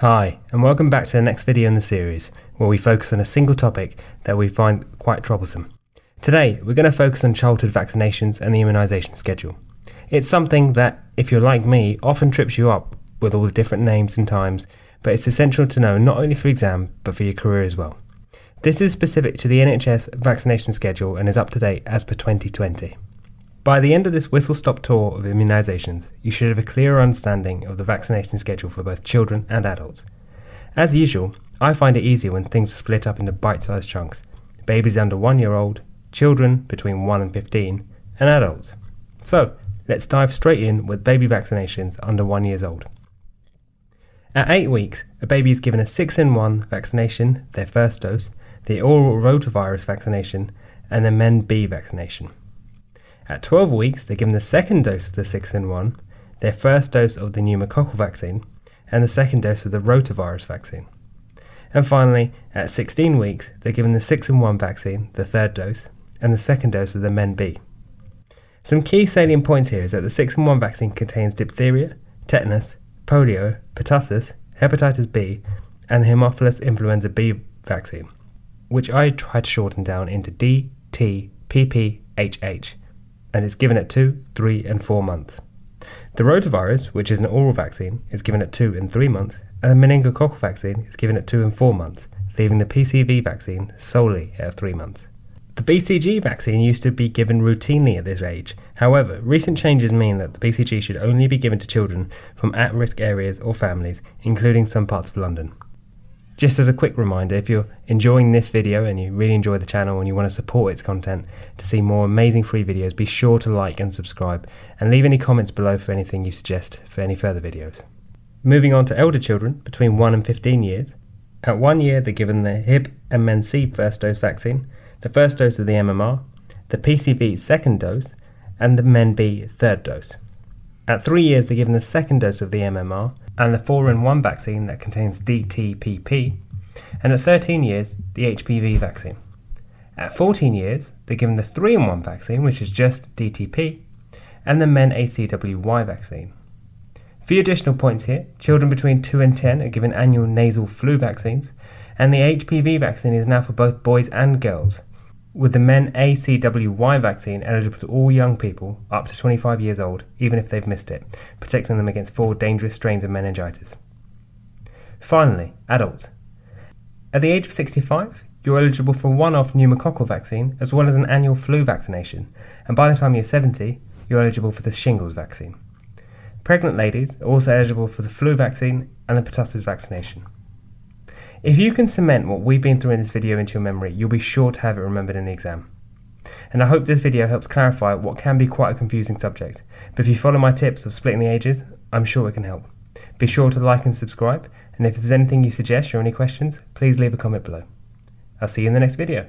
Hi, and welcome back to the next video in the series, where we focus on a single topic that we find quite troublesome. Today, we're going to focus on childhood vaccinations and the immunisation schedule. It's something that, if you're like me, often trips you up with all the different names and times, but it's essential to know not only for exam, but for your career as well. This is specific to the NHS vaccination schedule and is up to date as per 2020. By the end of this whistle stop tour of immunisations, you should have a clearer understanding of the vaccination schedule for both children and adults. As usual, I find it easier when things are split up into bite sized chunks babies under one year old, children between 1 and 15, and adults. So, let's dive straight in with baby vaccinations under 1 years old. At 8 weeks, a baby is given a 6 in 1 vaccination, their first dose, the oral rotavirus vaccination, and the MEN B vaccination. At 12 weeks, they're given the second dose of the 6 in 1, their first dose of the pneumococcal vaccine, and the second dose of the rotavirus vaccine. And finally, at 16 weeks, they're given the 6 in 1 vaccine, the third dose, and the second dose of the MenB. Some key salient points here is that the 6 in 1 vaccine contains diphtheria, tetanus, polio, pertussis, hepatitis B, and the Haemophilus influenza B vaccine, which I tried to shorten down into D, T, PP, HH, and it's given at 2, 3, and 4 months. The rotavirus, which is an oral vaccine, is given at 2 and 3 months, and the meningococcal vaccine is given at 2 and 4 months, leaving the PCV vaccine solely at 3 months. The BCG vaccine used to be given routinely at this age. However, recent changes mean that the BCG should only be given to children from at risk areas or families, including some parts of London. Just as a quick reminder, if you're enjoying this video and you really enjoy the channel and you want to support its content to see more amazing free videos, be sure to like and subscribe and leave any comments below for anything you suggest for any further videos. Moving on to elder children between 1 and 15 years. At 1 year, they're given the Hib and Men-C first dose vaccine, the first dose of the MMR, the PCV second dose, and the Men-B third dose. At 3 years, they're given the second dose of the MMR, and the 4 in 1 vaccine that contains DTPP, and at 13 years, the HPV vaccine. At 14 years, they're given the 3 in 1 vaccine, which is just DTP, and the Men ACWY vaccine. A few additional points here children between 2 and 10 are given annual nasal flu vaccines, and the HPV vaccine is now for both boys and girls with the Men ACWY vaccine eligible to all young people up to 25 years old, even if they've missed it, protecting them against four dangerous strains of meningitis. Finally, adults. At the age of 65, you're eligible for one off pneumococcal vaccine as well as an annual flu vaccination, and by the time you're 70, you're eligible for the shingles vaccine. Pregnant ladies are also eligible for the flu vaccine and the pertussis vaccination. If you can cement what we've been through in this video into your memory, you'll be sure to have it remembered in the exam. And I hope this video helps clarify what can be quite a confusing subject, but if you follow my tips of splitting the ages, I'm sure it can help. Be sure to like and subscribe, and if there's anything you suggest or any questions, please leave a comment below. I'll see you in the next video.